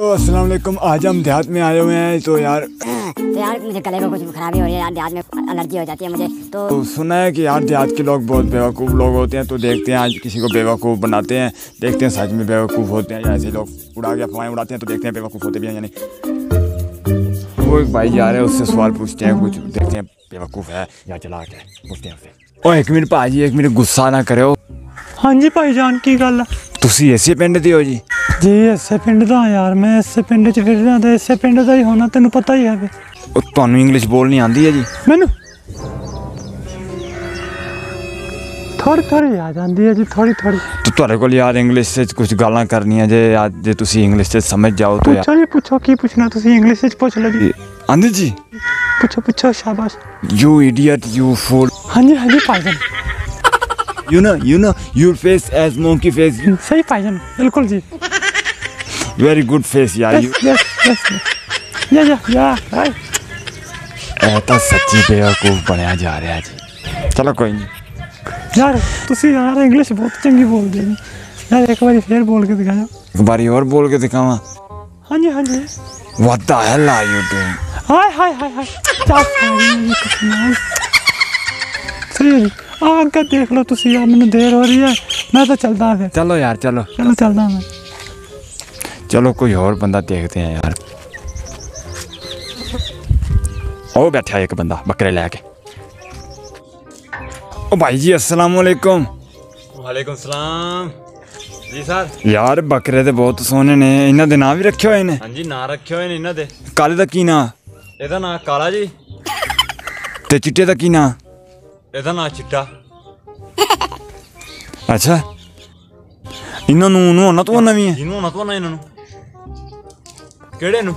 तो अस्सलाम वालेकुम आज हम देहात में आए हुए हैं। तो यार तो यार मुझे गले में कुछ खराबी हो रही है यार देहात में एलर्जी हो जाती है मुझे तो, तो सुना है कि यार देहात के लोग बहुत बेवकूफ़ लोग होते हैं तो देखते हैं आज किसी को बेवकूफ़ बनाते हैं देखते हैं सच में बेवकूफ़ होते हैं ऐसे लोग उड़ा के अफवाहें उड़ाते हैं तो देखते हैं बेवकूफ़ होते भी हैं यानी वो एक भाई जा रहे हैं उससे सवाल पूछते हैं कुछ देखते हैं बेवकूफ़ है या चला के पूछते हैं उससे और एक मिनट भाजी एक मिनट गुस्सा ना करो। हाँ जी भाई जान की गल तुम ऐसी पिंड दे जी? ਜੀ ਇਸੇ ਪਿੰਡ ਦਾ ਯਾਰ ਮੈਂ ਇਸੇ ਪਿੰਡ 'ਚ ਫਿਰ ਰਿਹਾ ਤੇ ਇਸੇ ਪਿੰਡ ਦਾ ਹੀ ਹੋਣਾ ਤੈਨੂੰ ਪਤਾ ਹੀ ਹੈ ਵੀ ਉਹ ਤੁਹਾਨੂੰ ਇੰਗਲਿਸ਼ ਬੋਲਣੀ ਆਉਂਦੀ ਹੈ ਜੀ? ਮੈਨੂੰ? ਥੋੜੀ ਥੋੜੀ ਆ ਜਾਂਦੀ ਹੈ ਜੀ ਥੋੜੀ ਥੋੜੀ ਤੇ ਤੁਹਾਡੇ ਕੋਲ ਯਾਰ ਇੰਗਲਿਸ਼ ਵਿੱਚ ਕੁਝ ਗੱਲਾਂ ਕਰਨੀਆਂ ਜੇ ਅੱਜ ਜੇ ਤੁਸੀਂ ਇੰਗਲਿਸ਼ 'ਚ ਸਮਝ ਜਾਓ ਤਾਂ ਯਾਰ। ਪੁੱਛੋ ਜੀ ਪੁੱਛੋ ਕੀ ਪੁੱਛਣਾ ਤੁਸੀਂ ਇੰਗਲਿਸ਼ ਵਿੱਚ ਪੁੱਛ ਲਓ ਜੀ। ਆਂਦੀ ਜੀ? ਪੁੱਛੋ ਪੁੱਛੋ ਸ਼ਾਬਾਸ਼। ਯੂ ਇਡੀਅਟ ਯੂ ਫੂਲ ਹਾਂਜੀ ਹਾਂਜੀ Bhaijaan You know, you know, your face as monkey face. ਸਹੀ ਭਾਈਜਾਨ ਬਿਲਕੁਲ ਜੀ। Very good face, यार. You. Yes yes yeah yeah yeah high ਇਹ ਤਾਂ ਸੱਚੀ ਬੇਵਕੂਫ ਬਣਿਆ ਜਾ ਰਿਹਾ ਜੀ ਚਲੋ ਕੋਈ ਨਹੀਂ ਯਾਰ ਤੁਸੀਂ ਯਾਰ ਇੰਗਲਿਸ਼ ਬਹੁਤ ਚੰਗੀ ਬੋਲਦੇ ਨੇ ਯਾਰ ਇੱਕ ਵਾਰੀ ਫੇਰ ਬੋਲ ਕੇ ਦਿਖਾਓ ਇੱਕ ਵਾਰੀ ਹੋਰ ਬੋਲ ਕੇ ਦਿਖਾਵਾਂ ਹਾਂਜੀ ਹਾਂਜੀ What the hell are you doing? ਹਾਏ ਹਾਏ ਹਾਏ ਹਾਏ ਚਾਹ ਸਾਰੀ ਕਿਸਮਾਂ ਸਹੀ ਆ ਅੱਗੇ ਦੇਖ ਲਓ ਤੁਸੀਂ ਆ ਮੈਨੂੰ ਦੇਰ ਹੋ ਰਹੀ ਹੈ ਮੈਂ ਤਾਂ ਚੱਲਦਾ ਫਿਰ ਚਲੋ ਯਾਰ ਚਲੋ ਚਲੋ ਚੱਲਦਾ ਮੈਂ ਚਲੋ ਕੋਈ ਹੋਰ ਬੰਦਾ ਦੇਖਦੇ ਆ ਯਾਰ। ਉਹ ਬੈਠਾ ਇੱਕ ਬੰਦਾ ਬੱਕਰੇ ਲੈ ਕੇ। ਉਹ ਭਾਈ ਜੀ ਅਸਲਾਮ ਵਾਲੇਕੁਮ ਵਾਲੇਕੁਮ ਸਲਾਮ। ਜੀ ਸਰ। ਯਾਰ ਬੱਕਰੇ ਤੇ ਬਹੁਤ ਸੋਹਣੇ ਨੇ। ਇਹਨਾਂ ਦੇ ਨਾਂ ਵੀ ਰੱਖੇ ਹੋਏ ਨੇ। ਹਾਂਜੀ ਨਾਂ ਰੱਖੇ ਹੋਏ ਨੇ ਇਹਨਾਂ ਦੇ। ਕਾਲੇ ਦਾ ਕੀ ਨਾਂ? ਇਹਦਾ ਨਾਂ ਕਾਲਾ ਜੀ। ਤੇ ਚਿੱਟੇ ਦਾ ਕੀ ਨਾਂ? ਇਹਦਾ ਨਾਂ ਚਿੱਟਾ। ਅੱਛਾ। ਇਹਨਾਂ ਨੂੰ ਨੂੰ ਉਹਨਾਂ ਤੋਂ ਨਵੀਂ? ਹੈ ਜਿਹਨੂੰ ਹੋਣਾ ਤੋਂ ਨਾ ਇਹਨਾਂ ਨੂੰ। ਕਿਹੜੇ ਨੂੰ?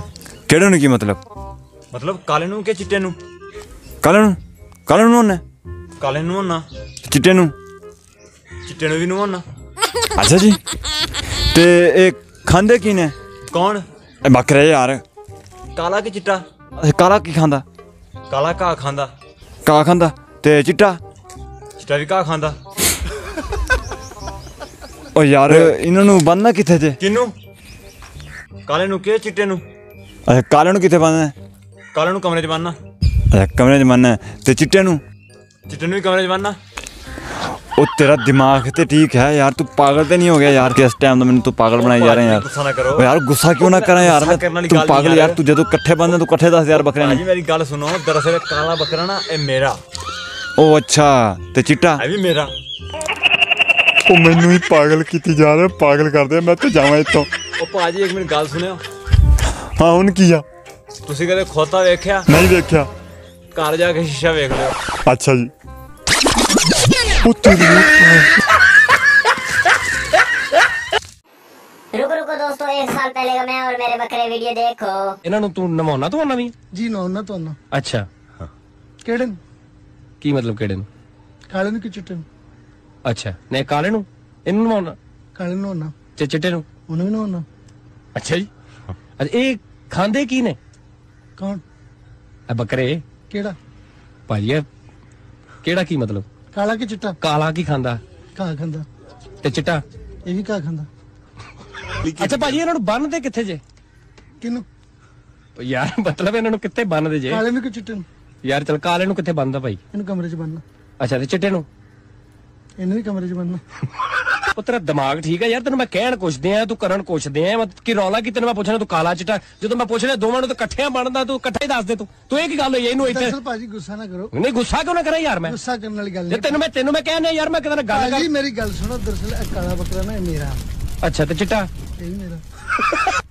ਕਿਹੜੇ ਨੂੰ ਕੀ ਮਤਲਬ? ਮਤਲਬ ਕਾਲੇ ਨੂੰ ਕਿ ਚਿੱਟੇ ਨੂੰ? ਕਾਲੇ ਨੂੰ? ਕਾਲੇ ਨੂੰ ਉਹਨੇ ਕਾਲੇ ਨੂੰ ਹੋਣਾ ਚਿੱਟੇ ਨੂੰ? ਚਿੱਟੇ ਨੂੰ ਵੀ ਨੂੰ ਹੋਣਾ ਅੱਛਾ ਜੀ। ਤੇ ਇਹ ਖਾਂਦੇ ਕੀ ਨੇ? ਕੌਣ? ਇਹ ਬੱਕਰੇ ਯਾਰ। ਕਾਲਾ ਕਿ ਚਿੱਟਾ? ਇਹ ਕਾਲਾ ਕੀ ਖਾਂਦਾ? ਕਾਲਾ ਘਾਹ ਖਾਂਦਾ। ਕਾ ਖਾਂਦਾ ਤੇ ਚਿੱਟਾ? ਚਿੱਟਾ ਵੀ ਘਾਹ ਖਾਂਦਾ। ਉਹ ਯਾਰ ਇਹਨਾਂ ਨੂੰ ਬੰਨਣਾ ਕਿੱਥੇ ਜੇ? ਕਿਨੂੰ ਕਾਲੇ ਨੂੰ ਕਿ ਚਿੱਟੇ ਨੂੰ? ਅੱਛਾ ਕਾਲੇ ਨੂੰ ਕਿੱਥੇ ਬੰਨਣਾ ਕਾਲੇ ਨੂੰ ਕਮਰੇ 'ਚ ਬੰਨਣਾ ਅੱਛਾ ਕਮਰੇ 'ਚ ਬੰਨਣਾ ਤੇ ਚਿੱਟੇ ਨੂੰ? ਚਿੱਟੇ ਨੂੰ ਵੀ ਕਮਰੇ 'ਚ ਬੰਨਣਾ ਉਹ ਤੇਰਾ ਦਿਮਾਗ ਤੇ ਠੀਕ ਹੈ ਯਾਰ ਤੂੰ ਪਾਗਲ ਤੇ ਨਹੀਂ ਹੋ ਗਿਆ ਯਾਰ ਕਿਸ ਟਾਈਮ ਦਾ ਮੈਨੂੰ ਤੂੰ ਪਾਗਲ ਬਣਾਈ ਜਾ ਰਿਹਾ ਯਾਰ। ਗੁੱਸਾ ਨਾ ਕਰੋ। ਉਹ ਯਾਰ ਗੁੱਸਾ ਕਿਉਂ ਨਾ ਕਰਾਂ ਯਾਰ? ਵਾਲੀ ਤੂੰ ਗੱਲ ਪਾਗਲ ਯਾਰ। ਤੂੰ ਜਦੋਂ ਇਕੱਠੇ ਬੰਦੇ ਤੂੰ ਇਕੱਠੇ 10000 ਬੱਕਰੇ ਭਾਜੀ ਨੇ। ਮੇਰੀ ਗੱਲ ਸੁਣੋ ਦਰਅਸਲ ਕਾਲਾ ਬੱਕਰਾ ਨਾ ਇਹ ਮੇਰਾ। ਉਹ ਅੱਛਾ ਤੇ ਚਿੱਟਾ? ਇਹ ਵੀ ਮੇਰਾ। ਉਹ ਮੈਨੂੰ ਹੀ ਪਾਗਲ ਕੀਤੀ ਜਾ ਰਿਹਾ ਪਾਗਲ ਕਰਦੇ ਮੈਂ ਤਾਂ ਜਾਵਾਂ ਇੱਥੋਂ। ਉਹ ਭਾਜੀ ਇੱਕ ਮਿੰਟ ਗੱਲ ਸੁਣਿਓ ਹਾਂ ਹੁਣ ਕੀ ਆ ਤੁਸੀਂ ਕਦੇ ਖੋਤਾ ਵੇਖਿਆ ਨਹੀਂ ਦੇਖਿਆ ਘਰ ਜਾ ਕੇ ਸ਼ੀਸ਼ਾ ਵੇਖ ਲਿਓ ਅੱਛਾ ਜੀ ਉਹ ਤੇਰੀ रुको रुको दोस्तों एक साल पहले का मैं और मेरे बकरे वीडियो देखो ਇਹਨਾਂ ਨੂੰ ਤੂੰ ਨਵਾਉਣਾ ਤੂੰ ਨਵੀਂ ਜੀ ਨਾ ਉਹਨਾਂ ਤੋਂ ਨਾ ਅੱਛਾ ਕਿਹੜੇ ਨੂੰ ਕੀ ਮਤਲਬ ਕਿਹੜੇ ਨੂੰ ਕਾਲੇ ਨੂੰ ਕਿ ਚਿੱਟੇ ਨੂੰ ਅੱਛਾ ਨੇ ਕਾਲੇ ਨੂੰ ਇਹਨੂੰ ਨਵਾਉਣਾ ਕਾਲੇ ਨੂੰ ਨਾ ਤੇ ਚਿੱਟੇ ਨੂੰ ਉਹਨੂੰ ਵੀ ਨਾ ਅੱਛਾ ਜੀ। ਅੱਛਾ ਇਹ ਖਾਂਦੇ ਕੀ ਨੇ? ਕੌਣ? ਇਹ ਬੱਕਰੇ। ਕਿਹੜਾ? ਭਾਜੀ ਇਹ ਕਿਹੜਾ ਕੀ ਮਤਲਬ? ਕਾਲਾ ਕਿ ਚਿੱਟਾ? ਕਾਲਾ ਕੀ ਖਾਂਦਾ? ਘਾਹ ਖਾਂਦਾ। ਤੇ ਚਿੱਟਾ? ਇਹ ਵੀ ਘਾਹ ਖਾਂਦਾ। ਅੱਛਾ ਭਾਜੀ ਇਹਨਾਂ ਨੂੰ ਬੰਨਦੇ ਕਿੱਥੇ ਜੇ? ਕਿਨੂੰ ਯਾਰ ਮਤਲਬ ਇਹਨਾਂ ਨੂੰ ਕਿੱਥੇ ਬੰਨਦੇ ਜੇ? ਕਾਲੇ ਨੂੰ ਕਿ ਚਿੱਟੇ ਨੂੰ? ਯਾਰ ਚਲ ਕਾਲੇ ਨੂੰ ਕਿੱਥੇ ਬੰਨਦਾ ਭਾਈ? ਇਹਨੂੰ ਕਮਰੇ 'ਚ ਬੰਨਣਾ ਅੱਛਾ ਤੇ ਚਿੱਟੇ ਨੂੰ? ਇਹਨੂੰ ਵੀ ਕਮਰੇ 'ਚ ਬੰਨਣਾ ਉਹ ਤੇਰਾ ਦਿਮਾਗ ਠੀਕ ਹੈ ਯਾਰ ਤੈਨੂੰ ਮੈਂ ਕਹਿਣ ਕੁਛਦੇ ਆ ਤੂੰ ਕਰਨ ਕੁਛਦੇ ਆ ਕੀ ਰੌਲਾ ਕੀ ਤੈਨੂੰ ਮੈਂ ਪੁੱਛਣਾ ਤੂੰ ਕਾਲਾ ਚਿੱਟਾ ਜਦੋਂ ਮੈਂ ਪੁੱਛ ਰਿਹਾ ਦੋਵਾਂ ਨੂੰ ਤਾਂ ਇਕੱਠਿਆਂ ਬਣਦਾ ਤੂੰ ਇਕੱਠੇ ਹੀ ਦੱਸ ਦੇ ਤੂੰ। ਤੂੰ ਇਹ ਕੀ ਗੱਲ ਹੋਈ ਇਹਨੂੰ ਇੱਥੇ? ਭਾਜੀ ਗੁੱਸਾ ਨਾ ਕਰੋ। ਨਹੀਂ ਗੁੱਸਾ ਕਿਉਂ ਨਾ ਕਰਾਂ ਯਾਰ ਮੈਂ? ਗੁੱਸਾ ਕਰਨ ਵਾਲੀ ਗੱਲ ਜੇ ਨਹੀਂ ਤੈਨੂੰ ਮੈਂ ਤੈਨੂੰ ਮੈਂ ਕਹਿਣਾ ਯਾਰ ਮੈਂ ਕਿਤੇ ਗੱਲ ਕਰ ਮੇਰੀ ਗੱਲ ਸੁਣੋ ਦਰਅਸਲ ਇਹ ਕਾਲਾ ਬੱਕਰਾ ਨਾ ਇਹ ਮੇਰਾ। ਅੱਛਾ ਤੇ ਚਿੱਟਾ? ਇਹ ਮੇਰਾ।